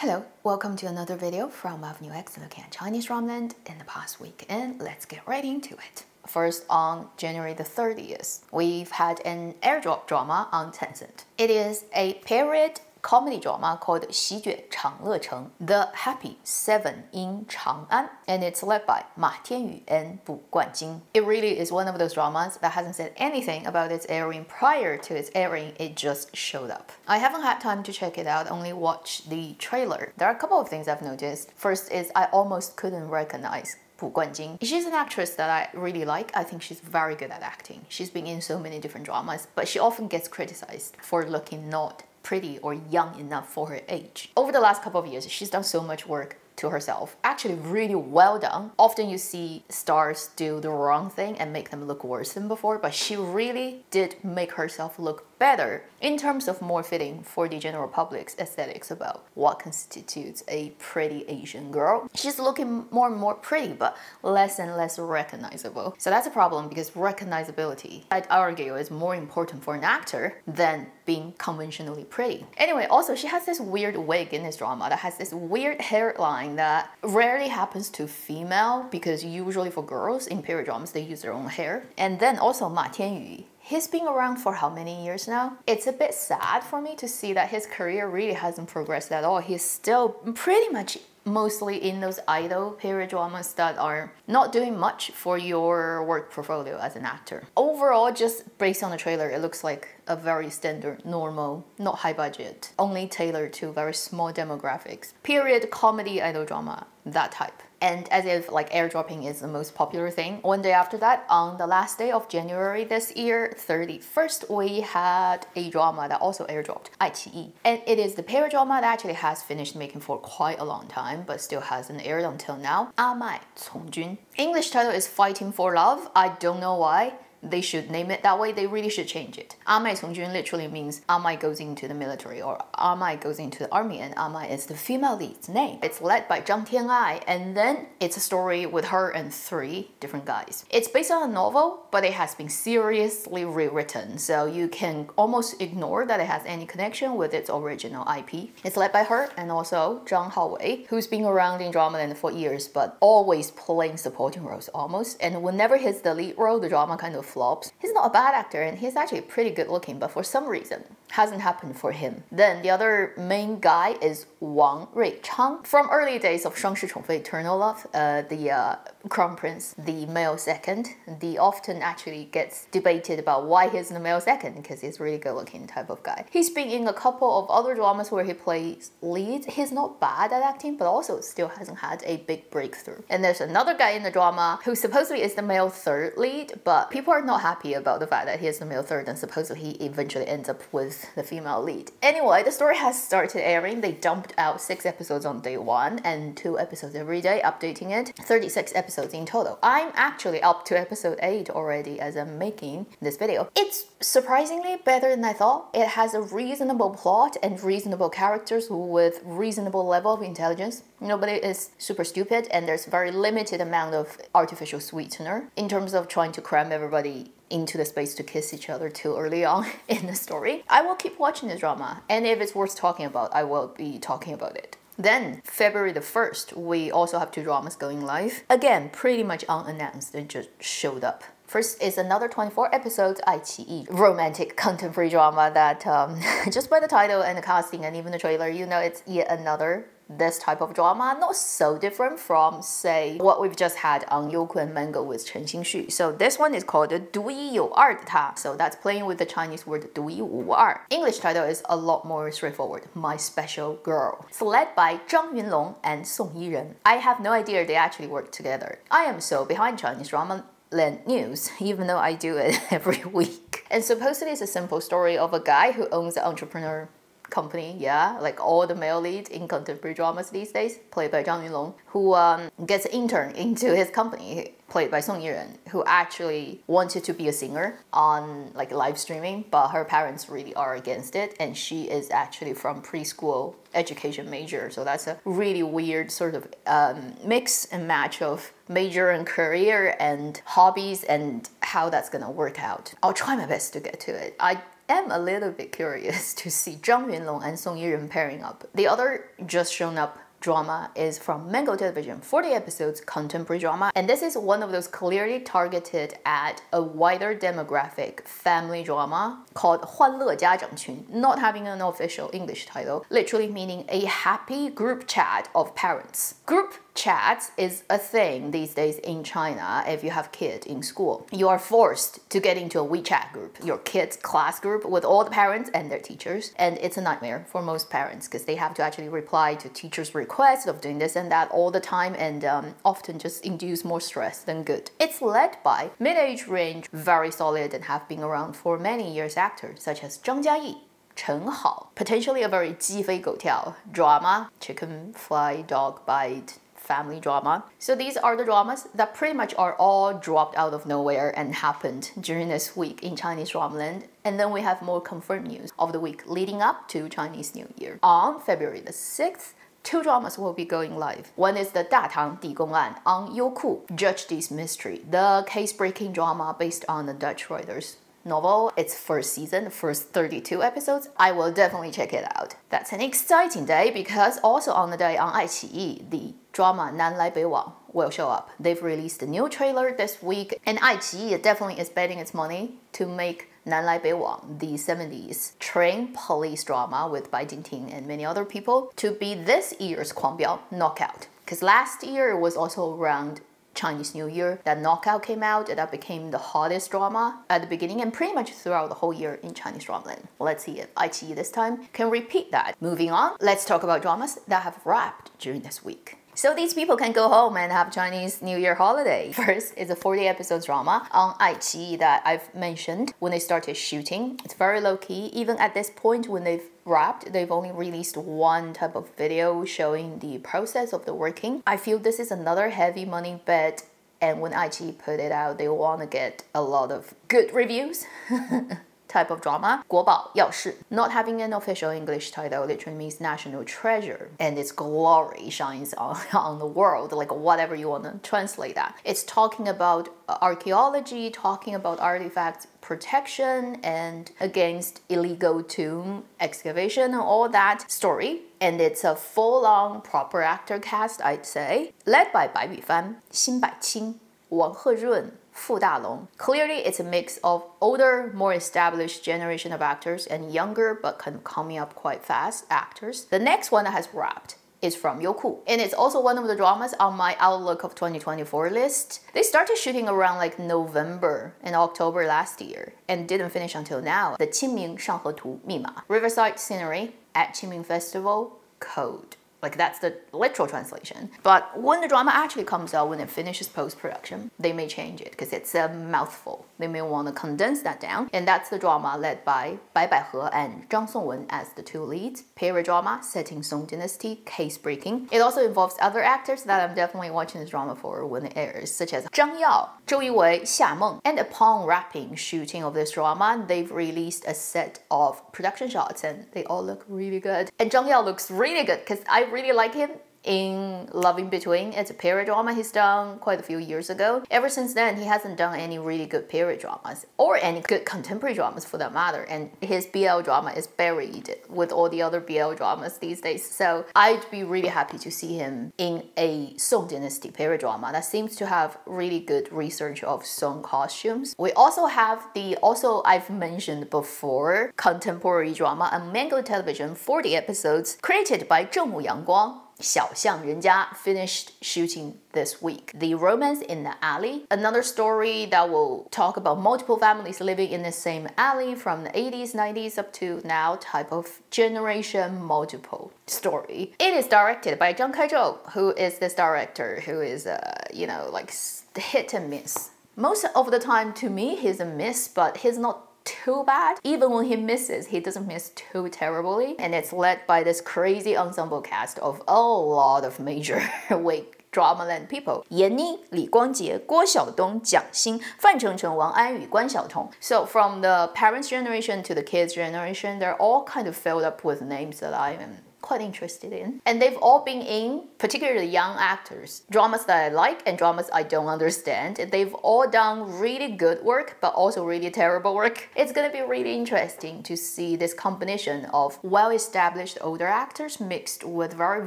Hello, welcome to another video from Avenue X looking at Chinese dramaland in the past week and let's get right into it. First, on January the 30th, we've had an airdrop drama on Tencent. It is a period comedy drama called 喜鹊长乐城 The Happy Seven in Chang'an and it's led by Ma Tianyu and Bu Guanjing. It really is one of those dramas that hasn't said anything about its airing prior to its airing, it just showed up. I haven't had time to check it out, only watched the trailer. There are a couple of things I've noticed. First is I almost couldn't recognize Pu Guanjing. She's an actress that I really like. I think she's very good at acting. She's been in so many different dramas, but she often gets criticized for looking not pretty or young enough for her age. Over the last couple of years, she's done so much work to herself. Actually, really well done. Often you see stars do the wrong thing and make them look worse than before, but she really did make herself look better in terms of more fitting for the general public's aesthetics about what constitutes a pretty Asian girl. She's looking more and more pretty, but less and less recognizable. So that's a problem because recognizability, I'd argue, is more important for an actor than being conventionally pretty. Anyway, also she has this weird wig in this drama that has this weird hairline that rarely happens to female because usually for girls in period dramas they use their own hair. And then also Ma Tianyu He's been around for how many years now? It's a bit sad for me to see that his career really hasn't progressed at all. He's still pretty much mostly in those idol period dramas that are not doing much for your work portfolio as an actor. Overall, just based on the trailer, it looks like a very standard, normal, not high budget, only tailored to very small demographics. Period comedy idol drama, that type And as if like airdropping is the most popular thing, one day after that, on the last day of January this year, 31st, we had a drama that also airdropped, 爱奇艺. And it is the period drama that actually has finished making for quite a long time, but still hasn't aired until now, 阿麦从军. English title is Fighting for Love. I don't know why they should name it that way. They really should change it. Amai Songjun literally means Amai goes into the military or Amai goes into the army and Amai is the female lead's name. It's led by Zhang Tianai and then it's a story with her and three different guys. It's based on a novel, but it has been seriously rewritten, so you can almost ignore that it has any connection with its original IP. It's led by her and also Zhang Haowei, who's been around in drama for years, but always playing supporting roles almost. And whenever he's the lead role, the drama kind of flops. He's not a bad actor and he's actually pretty good looking, but for some reason, hasn't happened for him. Then the other main guy is Wang Ruichang. From early days of Shang Shi Chongfei Eternal Love, uh, the uh, crown prince, the male second, the often actually gets debated about why he's the male second because he's really good looking type of guy. He's been in a couple of other dramas where he plays lead. He's not bad at acting, but also still hasn't had a big breakthrough. And there's another guy in the drama who supposedly is the male third lead, but people are not happy about the fact that he is the male third and supposedly he eventually ends up with the female lead. Anyway, the story has started airing. They dumped out six episodes on day one and two episodes every day, updating it. 36 episodes in total. I'm actually up to episode 8 already as I'm making this video. It's surprisingly better than I thought. It has a reasonable plot and reasonable characters with reasonable level of intelligence. Nobody is super stupid and there's very limited amount of artificial sweetener in terms of trying to cram everybody into the space to kiss each other too early on in the story. I will keep watching the drama and if it's worth talking about, I will be talking about it. Then February the 1st, we also have two dramas going live. Again, pretty much unannounced and just showed up. First is another 24 episodes. Aichi romantic contemporary drama that um, just by the title and the casting and even the trailer, you know it's yet another this type of drama, not so different from, say, what we've just had on Youkun Mango with Chen Xingxu. So this one is called Dui Yu Er So that's playing with the Chinese word Dui Wu Er. English title is a lot more straightforward, My Special Girl. It's led by Zhang Yunlong and Song Yiren. I have no idea they actually work together. I am so behind Chinese drama land news, even though I do it every week. And supposedly it's a simple story of a guy who owns an entrepreneur company, yeah, like all the male leads in contemporary dramas these days, played by Zhang Yunlong, who um, gets an intern into his company, played by Song Yiren, who actually wanted to be a singer on like live streaming, but her parents really are against it, and she is actually from preschool education major, so that's a really weird sort of um, mix and match of major and career and hobbies and how that's gonna work out. I'll try my best to get to it. I am a little bit curious to see Zhang Yunlong and Song Yiren pairing up. The other just shown up drama is from Mango Television, 40 episodes contemporary drama. And this is one of those clearly targeted at a wider demographic family drama called 欢乐家长群, not having an official English title, literally meaning a happy group chat of parents. Group chat is a thing these days in China if you have kids in school. You are forced to get into a WeChat group, your kid's class group with all the parents and their teachers. And it's a nightmare for most parents because they have to actually reply to teachers' requests of doing this and that all the time and um, often just induce more stress than good. It's led by mid-age range, very solid and have been around for many years actors such as Zhang Jiayi, Chen Hao, potentially a very 鸡飞狗跳drama, chicken fly, dog bite, family drama. So these are the dramas that pretty much are all dropped out of nowhere and happened during this week in Chinese dramaland. And then we have more confirmed news of the week leading up to Chinese New Year. On February the 6th, two dramas will be going live. One is the Da Tang Di Gong An on Youku, Judge Di's Mystery, the case-breaking drama based on the Dutch writers novel. It's first season, first 32 episodes. I will definitely check it out. That's an exciting day because also on the day on iQIYI, the drama Nan Lai Bei Wang will show up. They've released a new trailer this week, and iQIYI definitely is betting its money to make Nan Lai Bei Wang, the 70s train police drama with Bai Jingting and many other people, to be this year's Kuang Biao knockout. Because last year it was also around Chinese New Year that Knockout came out that became the hottest drama at the beginning and pretty much throughout the whole year in Chinese dramaland. Let's see if iQIYI this time can repeat that. Moving on, let's talk about dramas that have wrapped during this week. So these people can go home and have Chinese New Year holiday. First is a 40 episode drama on iQIYI that I've mentioned when they started shooting. It's very low key. Even at this point when they've wrapped, they've only released one type of video showing the process of the working. I feel this is another heavy money bet and when iQIYI put it out, they want to get a lot of good reviews. type of drama, 国宝要事, not having an official English title literally means national treasure, and its glory shines on, on the world, like whatever you want to translate that. It's talking about archaeology, talking about artifacts protection and against illegal tomb excavation and all that story. And it's a full-on proper actor cast, I'd say, led by Bai Yufan, Xin Baiqing, Wang Herun, Fu Dalong. Clearly, it's a mix of older, more established generation of actors and younger but coming up quite fast actors. The next one that has wrapped is from Youku. And it's also one of the dramas on my Outlook of 2024 list. They started shooting around like November and October last year and didn't finish until now. The Qingming Shanghe Tu Mima. Riverside scenery at Qingming Festival Code. Like that's the literal translation. But when the drama actually comes out, when it finishes post-production, they may change it because it's a mouthful. They may want to condense that down. And that's the drama led by Bai Baihe and Zhang Songwen as the two leads. Period drama set in Song Dynasty, case breaking. It also involves other actors that I'm definitely watching this drama for when it airs, such as Zhang Yao, Zhou Yiwei, Xia Meng. And upon wrapping shooting of this drama, they've released a set of production shots and they all look really good. And Zhang Yao looks really good because I really like him in Love in Between. It's a period drama he's done quite a few years ago. Ever since then, he hasn't done any really good period dramas or any good contemporary dramas for that matter. And his BL drama is buried with all the other BL dramas these days. So I'd be really happy to see him in a Song Dynasty period drama that seems to have really good research of Song costumes. We also have the, also I've mentioned before, contemporary drama on Mango Television 40 episodes created by Zheng Wu Yangguang 小巷人家 finished shooting this week. The Romance in the Alley, another story that will talk about multiple families living in the same alley from the 80s, 90s up to now type of generation multiple story. It is directed by Zhang Kaizhou, who is this director who is, uh, you know, like hit and miss. Most of the time to me, he's a miss, but he's not too bad. Even when he misses, he doesn't miss too terribly. And it's led by this crazy ensemble cast of a lot of major weight Dramaland people. 闫妮、李光洁、郭晓东、蒋欣、范丞丞、王安宇、关晓彤. So from the parents' generation to the kids' generation, they're all kind of filled up with names that I am quite interested in. And they've all been in, particularly young actors, dramas that I like and dramas I don't understand. They've all done really good work, but also really terrible work. It's gonna be really interesting to see this combination of well established older actors mixed with very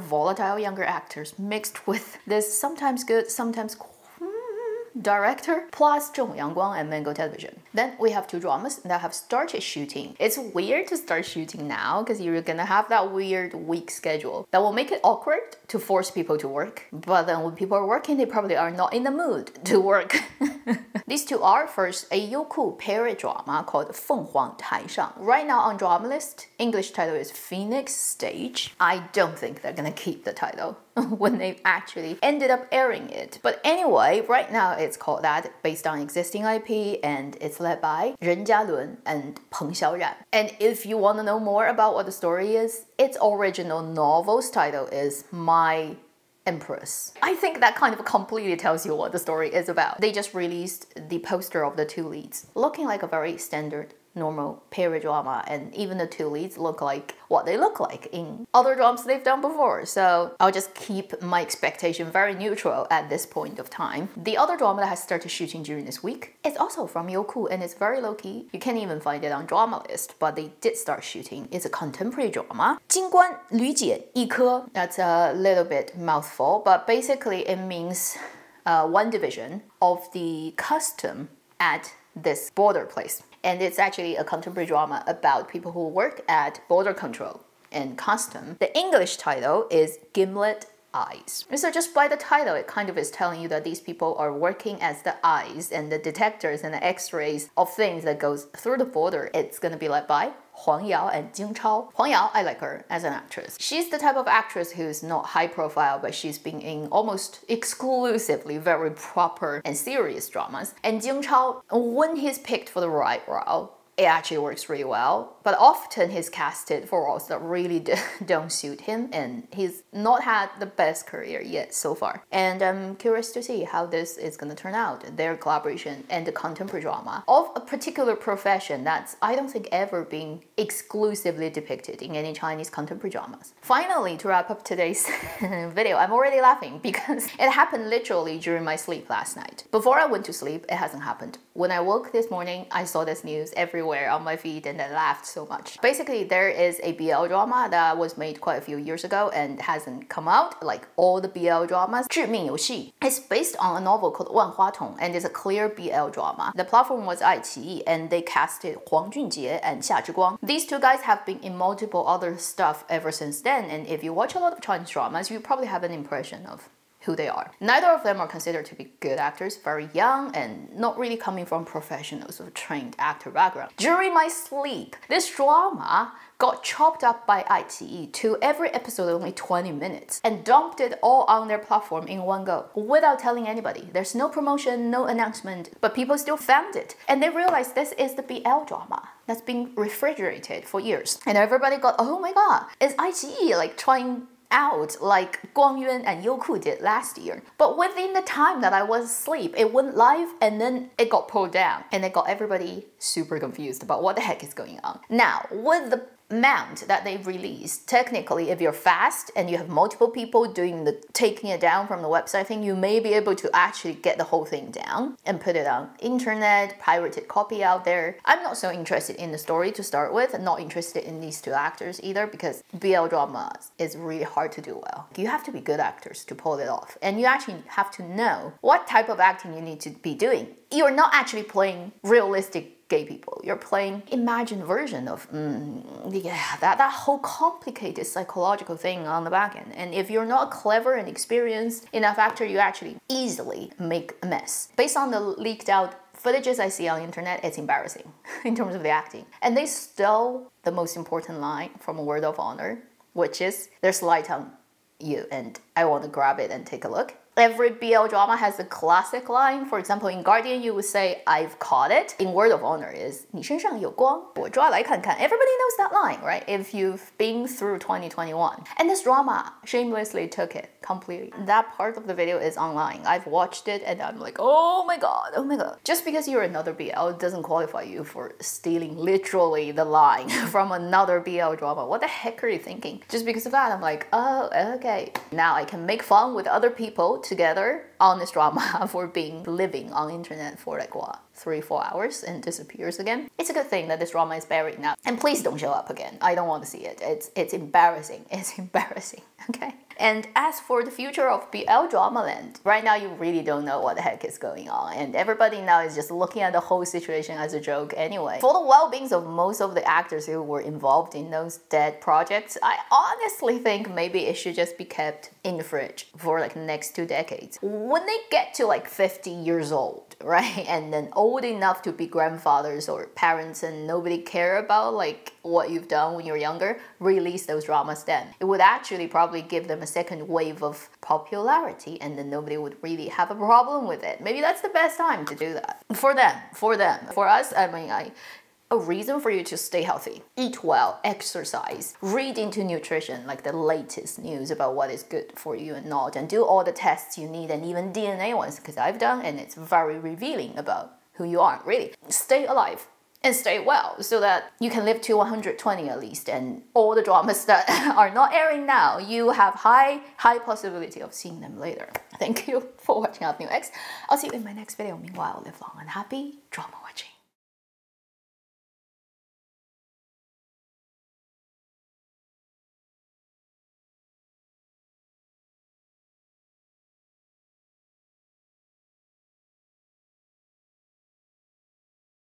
volatile younger actors, mixed with this sometimes good, sometimes director, plus Zhong Yangguang and Mango Television. Then we have two dramas that have started shooting. It's weird to start shooting now because you're gonna have that weird week schedule that will make it awkward to force people to work. But then when people are working, they probably are not in the mood to work. These two are first a Youku period drama called Feng Huang Tai Shang. Right now on drama list, English title is Phoenix Stage. I don't think they're gonna keep the title. when they actually ended up airing it. But anyway, right now it's called that based on existing IP and it's led by Ren Jialun and Peng Xiaoran. And if you want to know more about what the story is, its original novel's title is My Empress. I think that kind of completely tells you what the story is about. They just released the poster of the two leads, looking like a very standard normal period drama and even the two leads look like what they look like in other dramas they've done before so I'll just keep my expectation very neutral at this point of time. The other drama that has started shooting during this week is also from Youku and it's very low-key. You can't even find it on drama list but they did start shooting. It's a contemporary drama. 金冠吕姐一科 That's a little bit mouthful but basically it means uh, one division of the custom at this border place and it's actually a contemporary drama about people who work at border control and custom. The English title is Gimlet eyes. So just by the title, it kind of is telling you that these people are working as the eyes and the detectors and the x-rays of things that goes through the border. It's gonna be led by Huang Yao and Jing Chao. Huang Yao, I like her as an actress. She's the type of actress who's not high profile, but she's been in almost exclusively very proper and serious dramas. And Jing Chao, when he's picked for the right role, it actually works really well. But often he's casted for roles that really don't suit him, and he's not had the best career yet so far. And I'm curious to see how this is to turn out their collaboration and the contemporary drama of a particular profession that's, I don't think, ever been exclusively depicted in any Chinese contemporary dramas. Finally, to wrap up today's video, I'm already laughing because it happened literally during my sleep last night. Before I went to sleep, it hasn't happened. When I woke this morning, I saw this news everywhere on my feed and I laughed so much. Basically, there is a BL drama that was made quite a few years ago and hasn't come out, like all the BL dramas. 致命游戏 It's based on a novel called 万花筒 and it's a clear BL drama. The platform was iQIYI and they casted Huang Junjie and Xia Zhiguang. These two guys have been in multiple other stuff ever since then and if you watch a lot of Chinese dramas, you probably have an impression of who they are. Neither of them are considered to be good actors, very young and not really coming from professionals or trained actor background. During my sleep, this drama got chopped up by iQIYI to every episode only 20 minutes and dumped it all on their platform in one go without telling anybody. There's no promotion, no announcement, but people still found it. And they realized this is the BL drama that's been refrigerated for years. And everybody got, oh my god, is iQIYI like trying out like Guangyuan and Youku did last year. But within the time that I was asleep, it went live and then it got pulled down and it got everybody super confused about what the heck is going on. Now, with the amount that they've released. Technically, if you're fast and you have multiple people doing the taking it down from the website thing, you may be able to actually get the whole thing down and put it on internet, pirated copy out there. I'm not so interested in the story to start with, not interested in these two actors either because BL drama is really hard to do well. You have to be good actors to pull it off, and you actually have to know what type of acting you need to be doing. You're not actually playing realistic gay people. You're playing imagined version of mm, yeah, that, that whole complicated psychological thing on the back end. And if you're not clever and experienced enough actor, you actually easily make a mess. Based on the leaked out footages I see on the internet, it's embarrassing in terms of the acting. And they stole the most important line from a Word of Honor, which is there's light on you and I want to grab it and take a look Every BL drama has a classic line. For example, in Guardian, you would say, I've caught it. In Word of Honor is, 你身上有光,我抓来看看. Everybody knows that line, right? If you've been through 2021. And this drama shamelessly took it completely. That part of the video is online. I've watched it and I'm like, oh my god, oh my god. Just because you're another BL doesn't qualify you for stealing literally the line from another BL drama. What the heck are you thinking? Just because of that, I'm like, oh, okay. Now I can make fun with other people together on this drama for being living on internet for like what? three, four hours and disappears again. It's a good thing that this drama is buried now. And please don't show up again. I don't want to see it. It's it's embarrassing. It's embarrassing. Okay. And as for the future of BL Drama Land, right now you really don't know what the heck is going on. And everybody now is just looking at the whole situation as a joke anyway. For the well-beings of most of the actors who were involved in those dead projects, I honestly think maybe it should just be kept in the fridge for like next two decades. When they get to like 50 years old, right? And then old enough to be grandfathers or parents and nobody care about like what you've done when you're younger, release those dramas then. It would actually probably give them a second wave of popularity and then nobody would really have a problem with it. Maybe that's the best time to do that. For them, for them. For us, I mean, I a reason for you to stay healthy. Eat well, exercise, read into nutrition, like the latest news about what is good for you and not, and do all the tests you need and even DNA ones, because I've done and it's very revealing about who you are, really. Stay alive and stay well so that you can live to 120 at least and all the dramas that are not airing now you have high high possibility of seeing them later thank you for watching Avenue X i'll see you in my next video meanwhile live long and happy drama watching